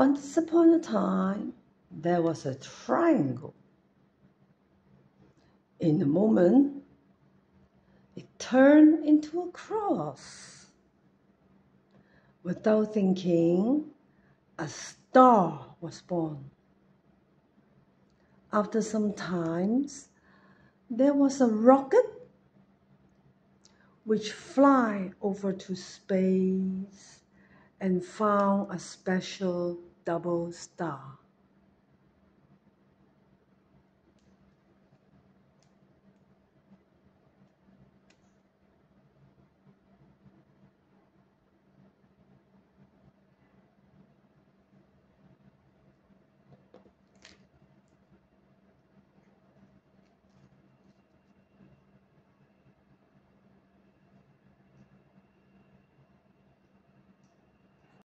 Once upon a time, there was a triangle. In a moment, it turned into a cross. Without thinking, a star was born. After some times, there was a rocket which fly over to space and found a special double star.